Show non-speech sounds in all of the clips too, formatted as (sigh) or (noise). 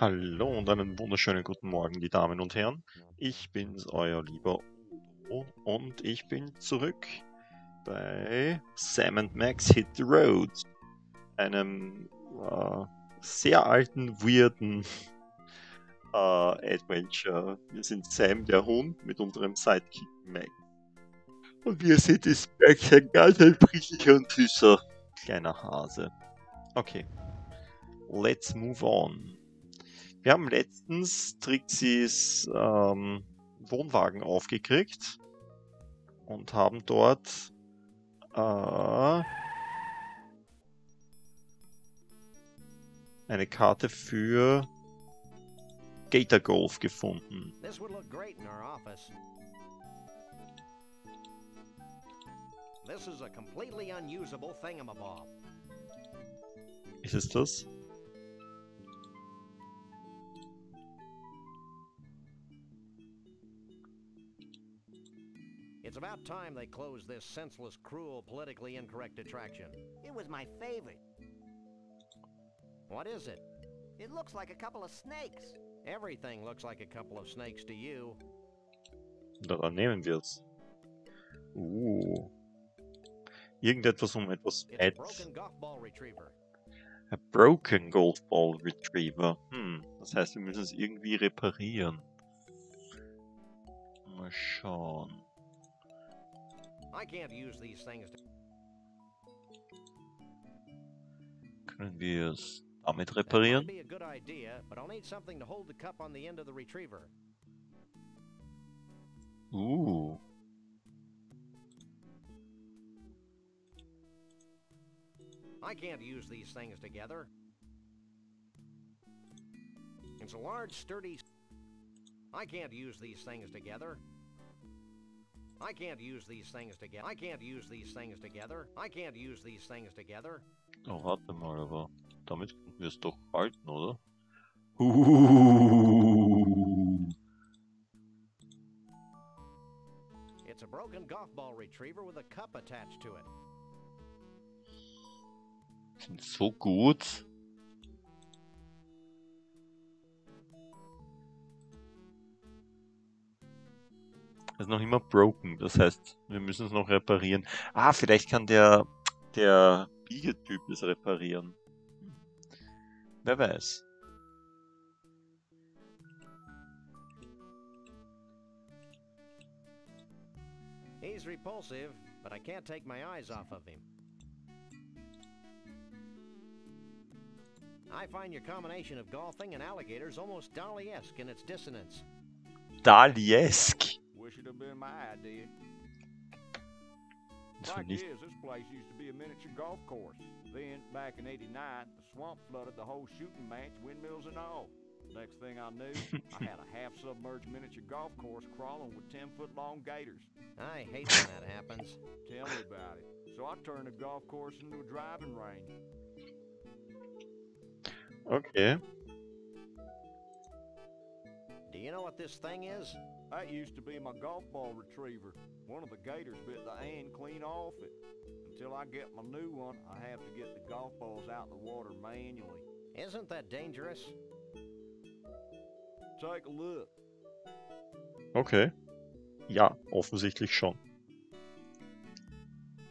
Hallo und einen wunderschönen guten Morgen, die Damen und Herren. Ich bin's, euer lieber Udo, und ich bin zurück bei Sam and Max Hit the Road, einem äh, sehr alten, weirden (laughs) äh, Adventure. Wir sind Sam, der Hund, mit unserem Sidekick Max. Und ihr seht, ist Max ein ganz ein friedlicher und süßer kleiner Hase. Okay, let's move on. Wir haben letztens Trixis ähm, Wohnwagen aufgekriegt und haben dort äh, eine Karte für Gator Golf gefunden. This would look It's about time they closed this senseless, cruel, politically incorrect attraction. It was my favorite. What is it? It looks like a couple of snakes. Everything looks like a couple of snakes to you. Daran nehmen wir es. Uh. Irgendetwas um etwas It's a broken golf ball retriever. A broken Golf Ball Retriever. Hm, das heißt, wir müssen es irgendwie reparieren. Mal schauen. I can't use these things to... Können wir es damit reparieren? be a good idea, but I'll need something to hold the cup on the end of the retriever. Uh. I can't use these things together. It's a large, sturdy... I can't use these things together. I can't use these things together. I can't use these things together. I can't use these things together. Oh, warte mal, aber damit könnten wir es doch halten, oder? It's a broken golf ball retriever with a cup attached to it. Sind so gut. Ist noch immer broken, das heißt, wir müssen es noch reparieren. Ah, vielleicht kann der, der Biegetyp es reparieren. Wer weiß. He's repulsive, but I can't take my eyes off of him. I find your combination of golfing and alligators almost Dolly-esque in its dissonance. Daliesk. Wish it'd have been my idea. Das Like finde is, this place used to be a miniature golf course. Then, back in 89, the swamp flooded the whole shooting match, windmills and all. Next thing I knew, (laughs) I had a half submerged miniature golf course crawling with 10 foot long gators. I hate when that happens. Tell me about it. So I turned the golf course into a driving range. Okay. Do you know what this thing is? That used to be my golf ball retriever. One of the gators bit the hand clean off it. Until I get my new one, I have to get the golf balls out in the water manually. Isn't that dangerous? Take a look. Okay. Ja, offensichtlich schon.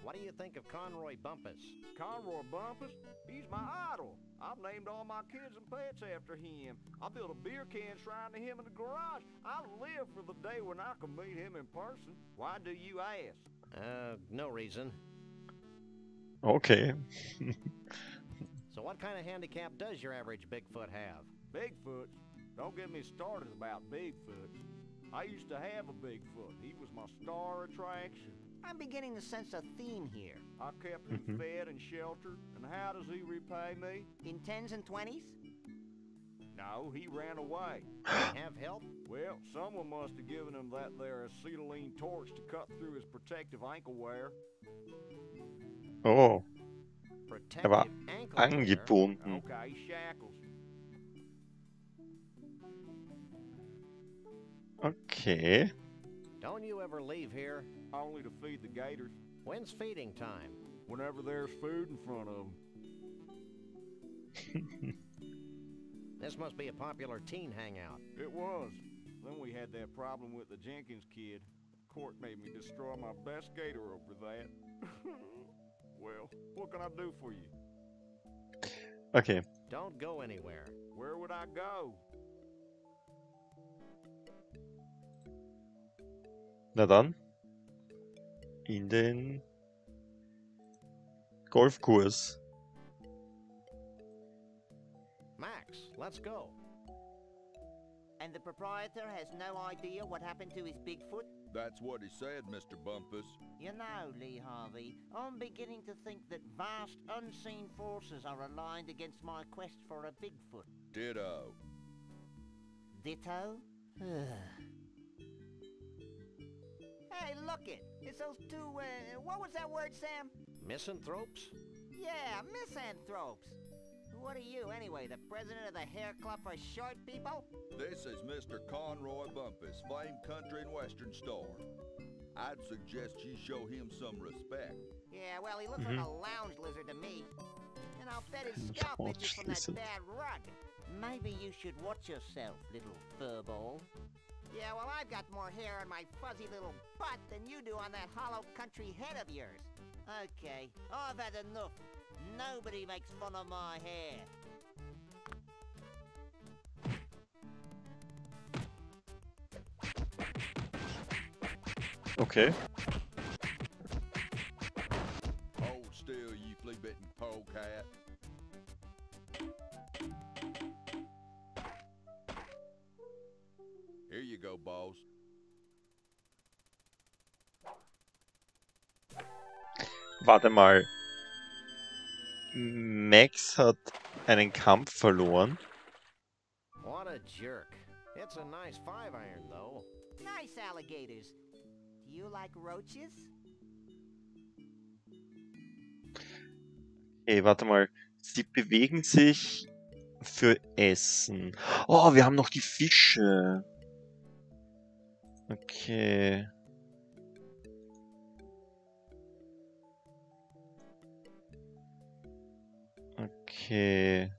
What do you think of Conroy Bumpus? Conroy Bumpus, he's my idol. I've named all my kids and pets after him. I built a beer can shrine to him in the garage. I live for the day when I can meet him in person. Why do you ask? Uh, no reason. Okay. (laughs) So what kind of handicap does your average Bigfoot have? Bigfoot? Don't get me started about Bigfoot. I used to have a Bigfoot. He was my star attraction. I'm beginning to sense a theme here. I kept him Mhm. fed and sheltered, and how does he repay me? In tens and twenties? No, he ran away. (gasps) Have help? Well, someone must have given him that there acetylene torch to cut through his protective ankle wear. Oh, Protective war ankle wear? angebunden. Okay, shackles. Okay. Don't you ever leave here? Only to feed the gators. When's feeding time? Whenever there's food in front of them. (laughs) This must be a popular teen hangout. It was. Then we had that problem with the Jenkins kid. Court made me destroy my best gator over that. (laughs) well, what can I do for you? Okay. Don't go anywhere. Where would I go? Na dann. In den Golfkurs. Max, let's go. And the proprietor has no idea what happened to his Bigfoot? That's what he said, Mr. Bumpus. You know, Lee Harvey, I'm beginning to think that vast unseen forces are aligned against my quest for a Bigfoot. Ditto. Ditto? Hey, look it! It's those two, uh, what was that word, Sam? Misanthropes? Yeah, misanthropes. What are you, anyway, the president of the hair club for short people? This is Mr. Conroy Bumpus, famed country and western star. I'd suggest you show him some respect. Yeah, well, he looks like a lounge lizard to me. And I'll bet his scalp Lounge itches from that bad rug. Maybe you should watch yourself, little furball. Yeah, well, I've got more hair on my fuzzy little butt than you do on that hollow country head of yours. Okay, I've had enough. Nobody makes fun of my hair. Okay. Hold still, you flea-bitten polecat. You go, boss. Warte mal. Max hat einen Kampf verloren. What a jerk. It's a nice five iron, though. Nice alligators. Do you like roaches? Hey, warte mal. Sie bewegen sich für Essen. Oh, wir haben noch die Fische. Okay. Okay.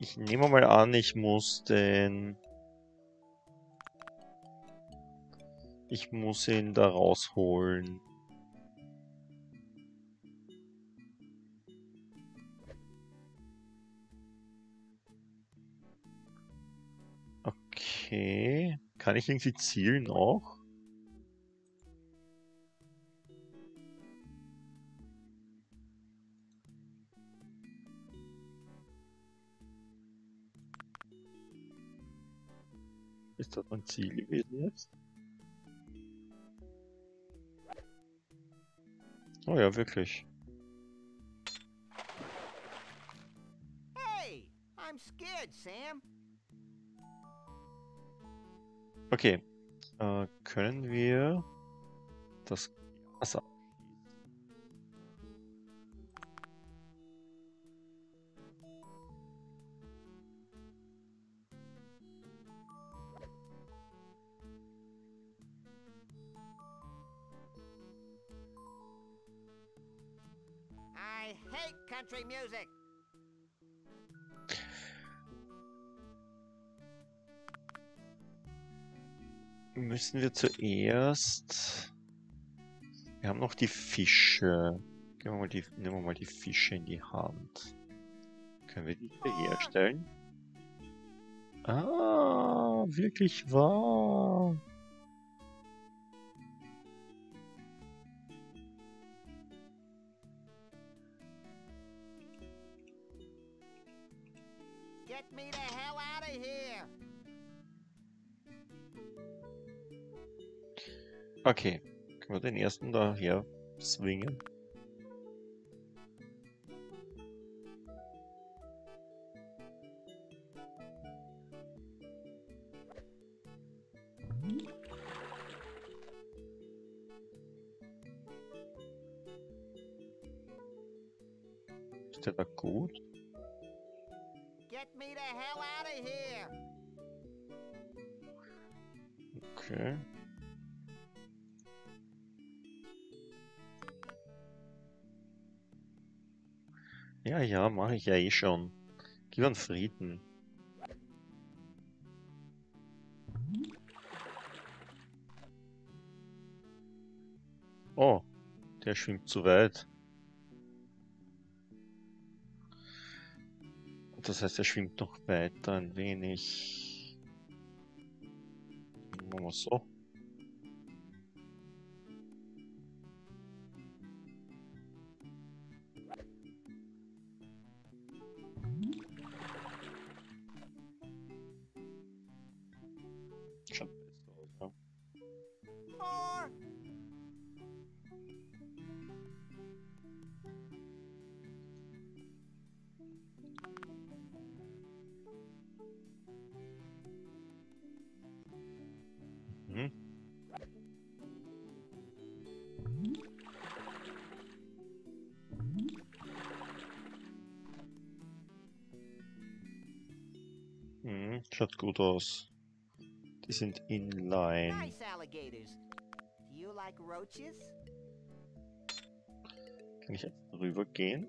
Ich nehme mal an, ich muss den... Ich muss ihn da rausholen. Okay. Kann ich irgendwie zielen auch? Ist das mein Ziel gewesen jetzt? Oh ja, wirklich. Hey, I'm scared, Sam. Okay. Äh, können wir das Müssen wir zuerst. Wir haben noch die Fische. Gehen wir mal die, nehmen wir mal die Fische in die Hand. Können wir die hier herstellen? Ah, wirklich wahr. Okay. Können wir den ersten da her swingen? Ist der da gut? Get me the hell out of here. Okay. Ja, ja, mache ich ja eh schon. Gib an Frieden. Oh, der schwimmt zu weit. Das heißt, er schwimmt noch weiter ein wenig. Machen wir so. Schaut gut aus. Die sind in line. Nice alligators. Do you like roaches? Kann ich jetzt drüber gehen?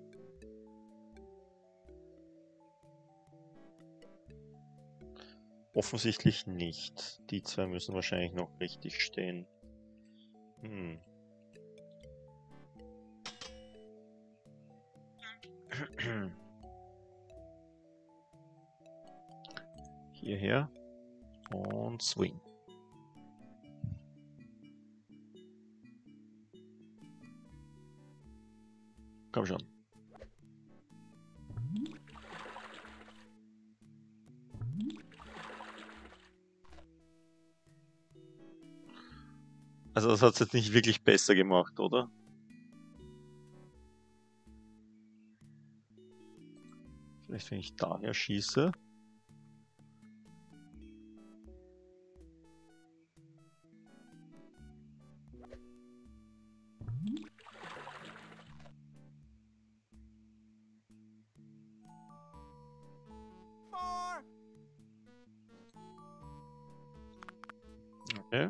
Offensichtlich nicht. Die zwei müssen wahrscheinlich noch richtig stehen. Hm. Hierher und swing. Komm schon. Also das hat es jetzt nicht wirklich besser gemacht, oder? Vielleicht wenn ich daher schieße. Okay.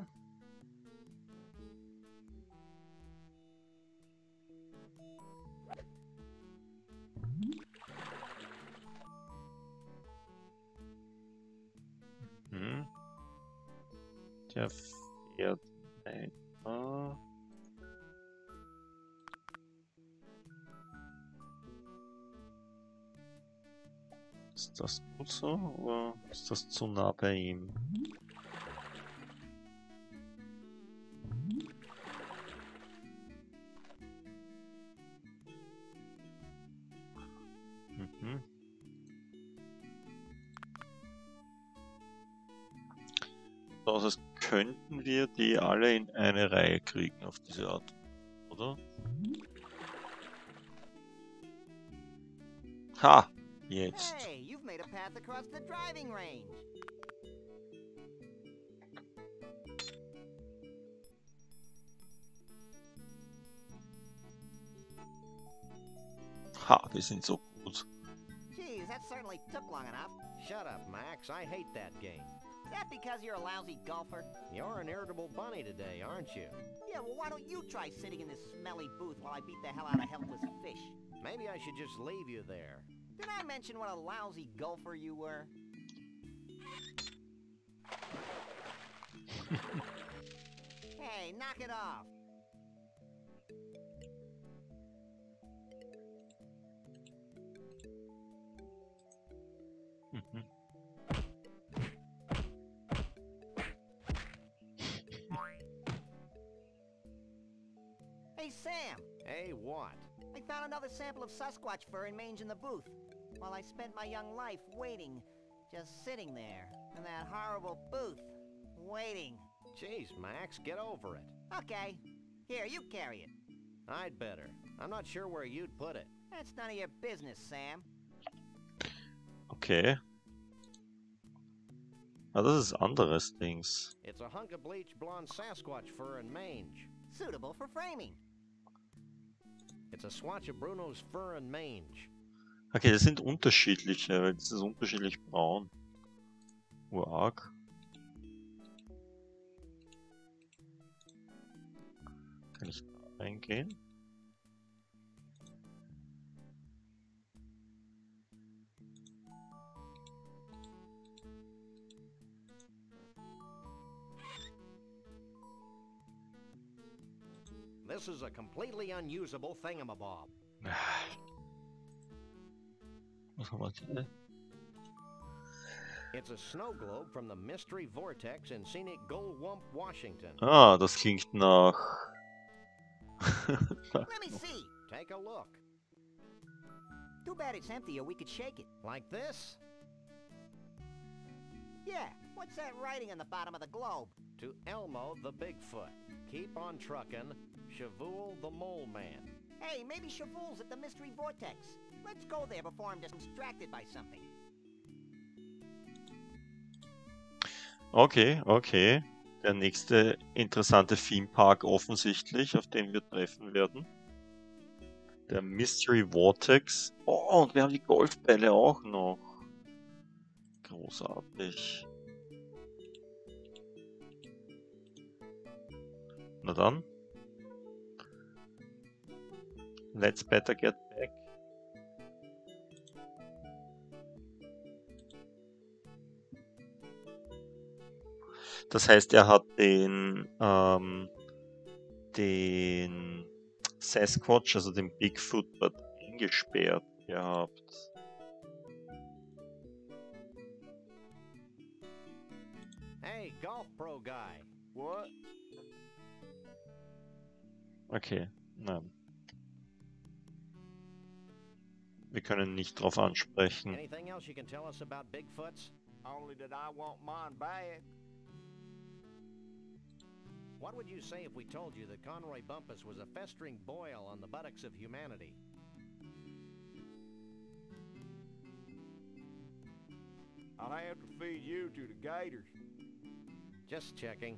Hm. Der fährt weiter. Ist das gut so oder ist das zu nah bei ihm? Mhm. So, das heißt, könnten wir die alle in eine Reihe kriegen auf diese Art, oder? Ha! Jetzt. Hey, you've made a path across the driving range. Ha, wir sind so certainly took long enough. Shut up, Max. I hate that game. Is that because you're a lousy golfer? You're an irritable bunny today, aren't you? Yeah, well, why don't you try sitting in this smelly booth while I beat the hell out of helpless fish? Maybe I should just leave you there. Did I mention what a lousy golfer you were? (laughs) hey, knock it off. Hey, Sam, Hey, what? I found another sample of Sasquatch fur in mange in the booth. While I spent my young life waiting, just sitting there in that horrible booth, waiting. Jeez, Max, get over it. Okay, here, you carry it. I'd better. I'm not sure where you'd put it. That's none of your business, Sam. Okay. Ah, das ist anderes Dings. It's a hunk of bleached blonde Sasquatch fur and mange. Suitable for framing. Okay, das sind unterschiedliche, weil das ist unterschiedlich braun. Urarg. Kann ich reingehen? This is a completely unusable thingamabob. Was haben wir hier? It's a snow globe from the Mystery Vortex in scenic Goldwump, Washington. Ah, das klingt nach... (laughs) Let me see. Take a look. Too bad it's empty or we could shake it. Like this? Yeah, what's that writing on the bottom of the globe? To Elmo the Bigfoot. Keep on truckin'. Shavul the Mole Man. Hey, maybe Shavul's at the Mystery Vortex. Let's go there before I'm distracted by something. Okay, okay. Der nächste interessante Theme Park offensichtlich, auf den wir treffen werden. Der Mystery Vortex. Oh, und wir haben die Golfbälle auch noch. Großartig. Na dann. Let's better get back. Das heißt, er hat den, ähm, den Sasquatch, also den Bigfoot, dort eingesperrt gehabt. Hey, golf pro guy. What? Okay, nein. Wir können nicht drauf ansprechen. Anything else you can tell us about Bigfoots? Only that I want mine back. What would you say if we told you that Conroy Bumpus was a festering boil on the buttocks of humanity? I'll have to feed you to the gators. Just checking.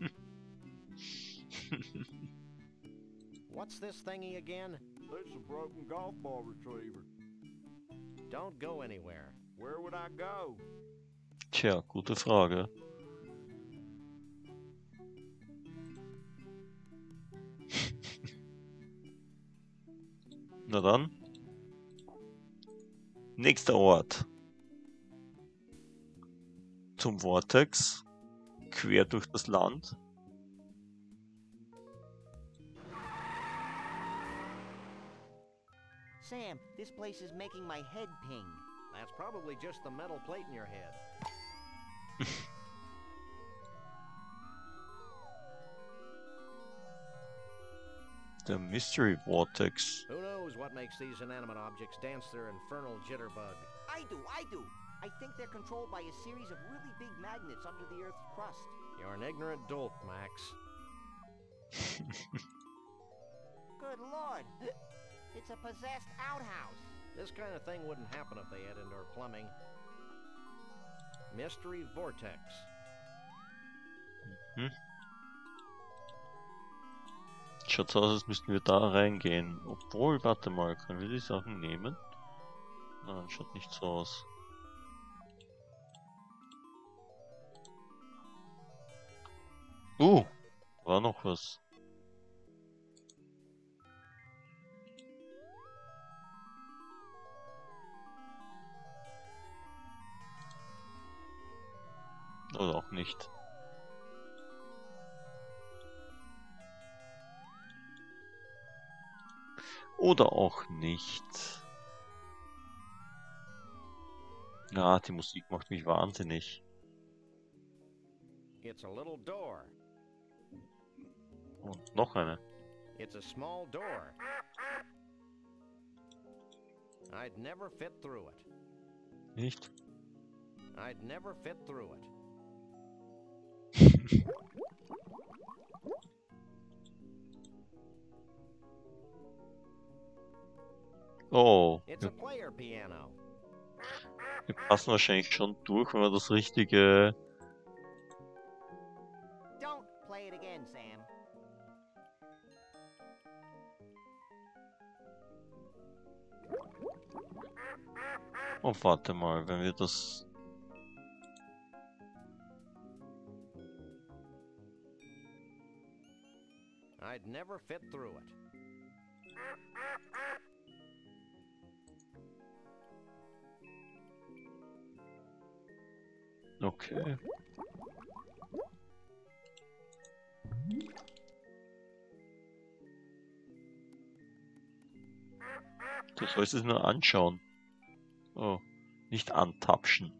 (laughs) What's this thingy again? It's a broken golf ball retriever. Don't go anywhere. Where would I go? Tja, gute Frage. (laughs) Na dann. Nächster Ort. Zum Vortex. Quer durch das Land. Sam, this place is making my head ping. That's probably just the metal plate in your head. (laughs) the Mystery Vortex. Who knows what makes these inanimate objects dance their infernal jitterbug? I do, I do. I think they're controlled by a series of really big magnets under the Earth's crust. You're an ignorant dolt, Max. (laughs) Good lord. It's a possessed outhouse. This kind of thing wouldn't happen if they had indoor plumbing. Mystery Vortex. Schaut so aus, als müssten wir da reingehen. Obwohl, warte mal, können wir die Sachen nehmen? Nein, schaut nicht so aus. Uh, war noch was. Oder auch nicht. Oder auch nicht. Ja, die Musik macht mich wahnsinnig. It's a little door. Und noch eine. It's a small door. I'd never fit through it. Nicht? I'd never fit through it. Oh, wir, wir passen wahrscheinlich schon durch, wenn wir das richtige... Don't play it again, Sam. Oh, warte mal, wenn wir das... I'd never fit through it. Okay. Du sollst es nur anschauen. Oh, nicht antapschen.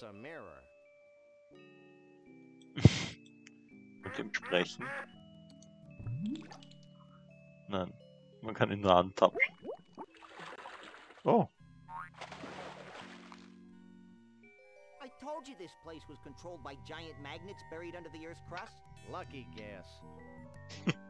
That's a mirror. (laughs) Mit dem Sprechen. Nein, man kann ihn nur antapschen. Oh, I told you this place was controlled by giant magnets buried under the Earth's crust. Lucky guess. (laughs)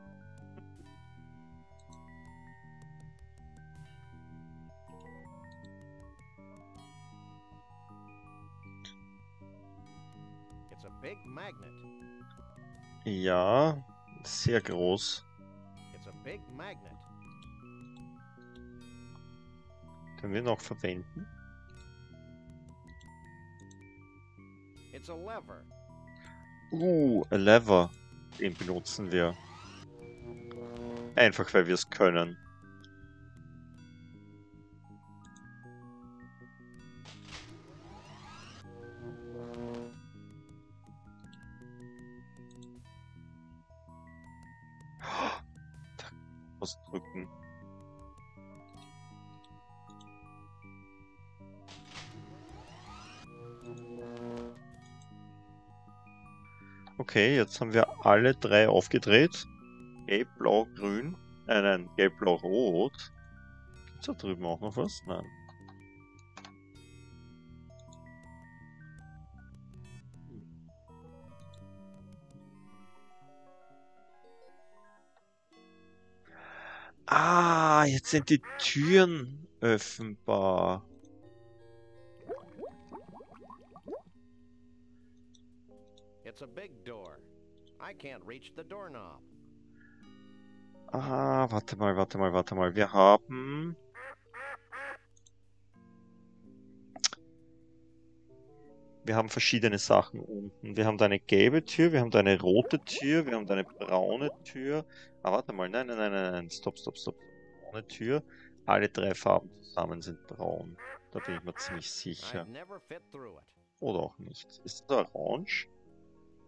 ja, sehr groß. Können wir noch verwenden? It's a lever. Uh, a lever. Den benutzen wir. Einfach weil wir es können. Okay, jetzt haben wir alle drei aufgedreht. Gelb, blau, grün. Äh, nein, gelb, blau, rot. Gibt's da drüben auch noch was? Nein. Ah, jetzt sind die Türen öffnbar. It's a big door. I can't reach the doorknob. Ah, warte mal, warte mal, warte mal. Wir haben... Wir haben verschiedene Sachen unten. Wir haben da eine gelbe Tür, wir haben da eine rote Tür, wir haben da eine braune Tür. Ah, warte mal, nein, nein, nein, nein, nein, stopp, stopp, stopp. Braune Tür. Alle drei Farben zusammen sind braun. Da bin ich mir ziemlich sicher. Oder auch nicht. Ist das orange?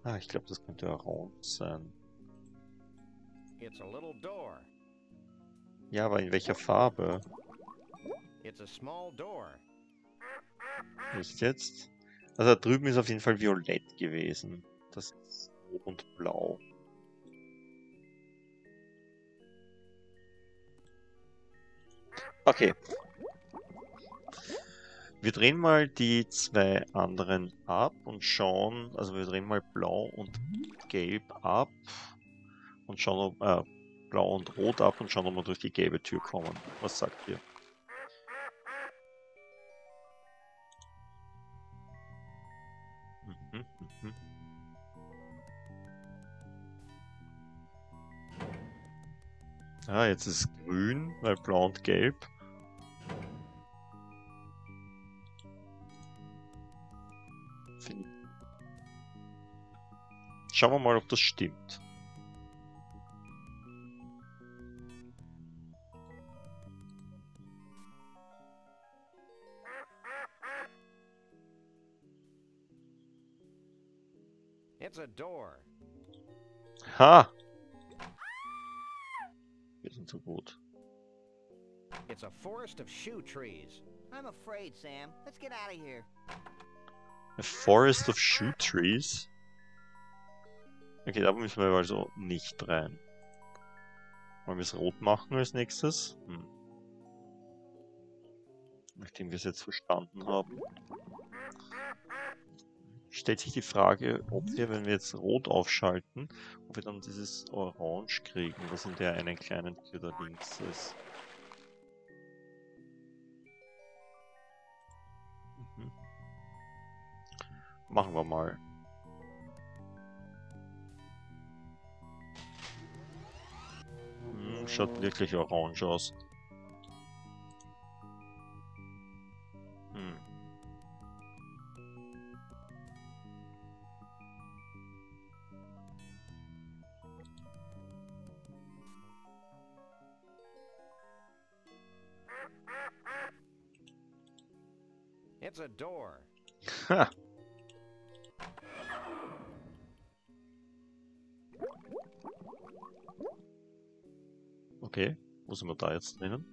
Ah, ich glaube, das könnte orange sein. It's a little door. Ja, aber in welcher Farbe? It's a small door. Nicht jetzt? Also da drüben ist auf jeden Fall violett gewesen. Das ist rot und blau. Okay. Wir drehen mal die zwei anderen ab und schauen, also wir drehen mal blau und gelb ab und schauen, ob, äh, blau und rot ab und schauen, ob wir durch die gelbe Tür kommen. Was sagt ihr? Mhm, mhm. Ah, jetzt ist grün, weil blau und gelb. Schauen wir mal, ob das stimmt. It's a door. Ha! Wir sind so gut. It's a forest of shoe trees. I'm afraid, Sam. Let's get out of here. A forest of shoe trees. Okay, da müssen wir also nicht rein. Wollen wir es rot machen als nächstes? Hm. Nachdem wir es jetzt verstanden haben. Stellt sich die Frage, ob wir, wenn wir jetzt rot aufschalten, ob wir dann dieses Orange kriegen, was in der einen kleinen Tür da links ist. Mhm. Machen wir mal. Schaut wirklich orange aus. Hm. It's a door. Hmm. (laughs) Okay, wo sind wir da jetzt drinnen?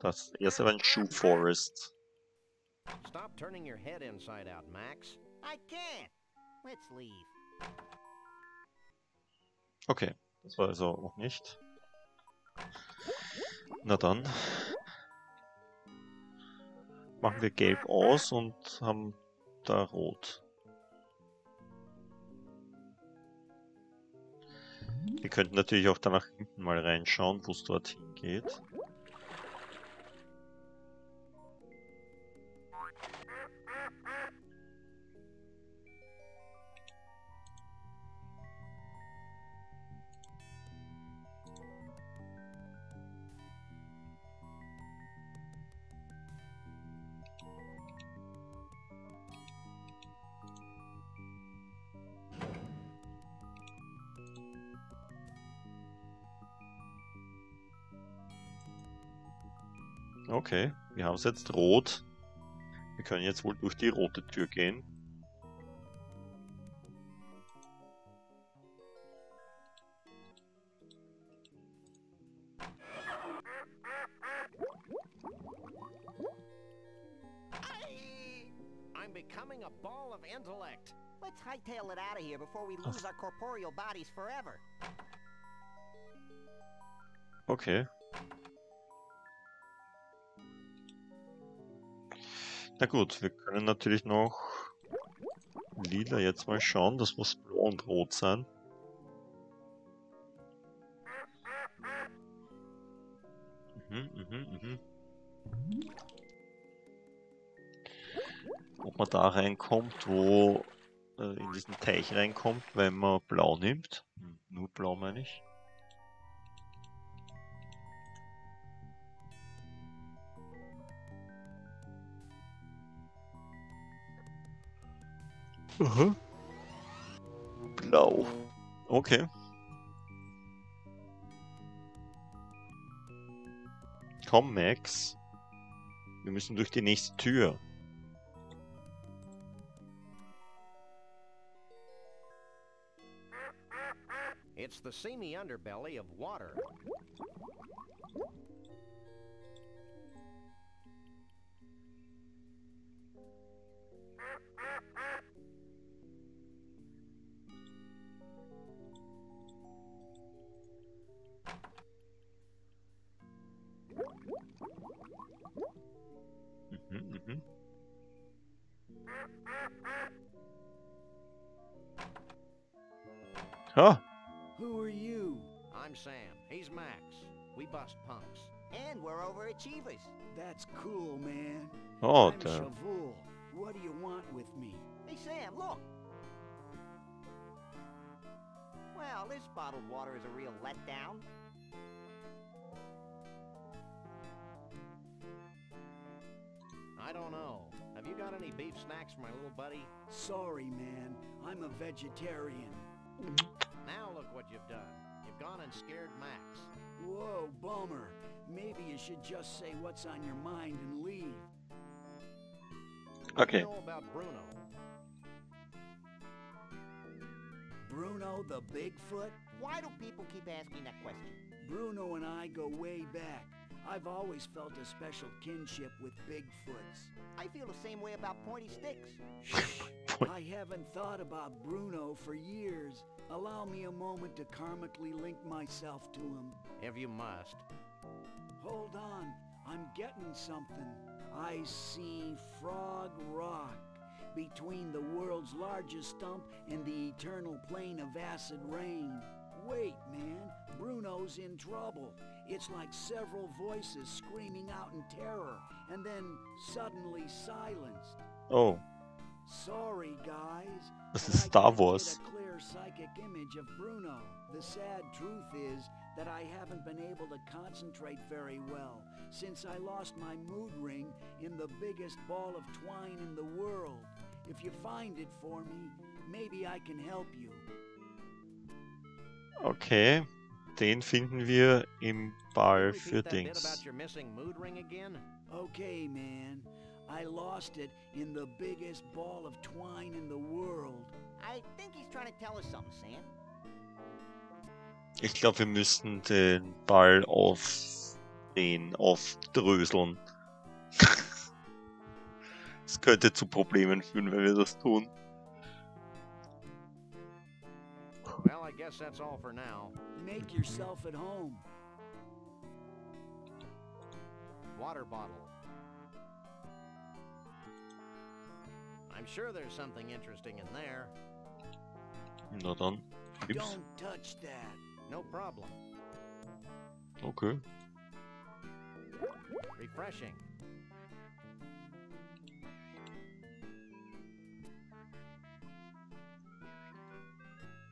Das erste war ein Shoe Forest. Stop turning your head inside out, Max. I can't. Let's leave. Okay, das war also noch nicht. Na dann. Machen wir gelb aus und haben da rot. Wir könnten natürlich auch da nach hinten mal reinschauen, wo es dorthin geht. Okay, wir haben es jetzt rot. Wir können jetzt wohl durch die rote Tür gehen. Hightail it out of here before we lose our corporeal bodies forever. Okay. Na gut, wir können natürlich noch lila jetzt mal schauen. Das muss blau und rot sein. Mhm, mhm, mhm. Ob man da reinkommt, wo äh, in diesen Teich reinkommt, wenn man blau nimmt. Hm, Nur blau meine ich. Aha. Blau. Okay. Komm, Max. Wir müssen durch die nächste Tür. It's the seamy underbelly of water. Ha! Who are you? I'm Sam. He's Max. We bust punks. And we're overachievers. That's cool, man. Oh, I'm der. Shavul. What do you want with me? Hey, Sam, look. Well, this bottled water is a real letdown. I don't know. Have you got any beef snacks for my little buddy? Sorry, man. I'm a vegetarian. Now what you've done. You've gone and scared Max. Whoa, bummer. Maybe you should just say what's on your mind and leave. What Okay. do you know about Bruno? Bruno the Bigfoot? Why do people keep asking that question? Bruno and I go way back. I've always felt a special kinship with Bigfoots. I feel the same way about pointy sticks. Point- I haven't thought about Bruno for years. Allow me a moment to karmically link myself to him. If you must. Hold on, I'm getting something. I see Frog Rock between the world's largest stump and the eternal plain of acid rain. Wait, man, Bruno's in trouble. It's like several voices screaming out in terror and then suddenly silenced. Oh, Sorry, guys. (laughs) Das but ist I Star Wars. A clear psychic image of Bruno. The sad truth is that I haven't been able to concentrate very well since I lost my mood ring in the biggest ball of twine in the world. If you find it for me, maybe I can help you. okay. Den finden wir im Ball für that bit Dings. about your missing mood ring again? Okay, man. I lost it in the biggest ball of twine in the world. I think he's trying to tell us something, Sam. Ich glaube, wir müssten den Ball aufdrehen, aufdröseln. (laughs) Es könnte zu Problemen führen, wenn wir das tun. Well, I guess that's all for now. Make yourself at home. Water bottle. I'm sure there's something interesting in there. Na dann. Gibt's. Don't touch that. No problem. Okay. Refreshing.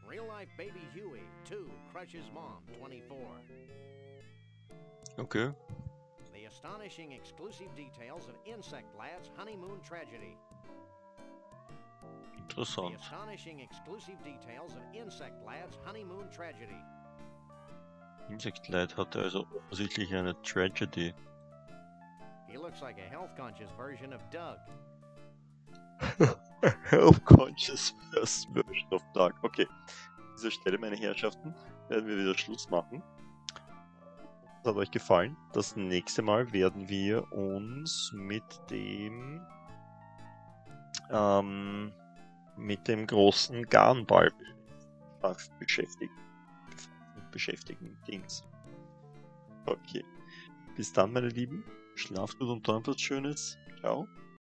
Real life baby Huey, 2, crushes mom, 24. Okay. The astonishing exclusive details of Insect Lad's honeymoon tragedy. Interessant. Insect Lad's honeymoon tragedy. Insect Lad hatte also offensichtlich eine Tragedy. He looks like a health conscious version of Doug. (laughs) Health Conscious Version of Dark. Okay. An dieser Stelle, meine Herrschaften, werden wir wieder Schluss machen. Das hat euch gefallen. Das nächste Mal werden wir uns mit dem ähm, mit dem großen Garnball beschäftigen. Beschäftigen. Dings. Okay. Bis dann, meine Lieben. Schlaft gut und träumt was Schönes. Ciao.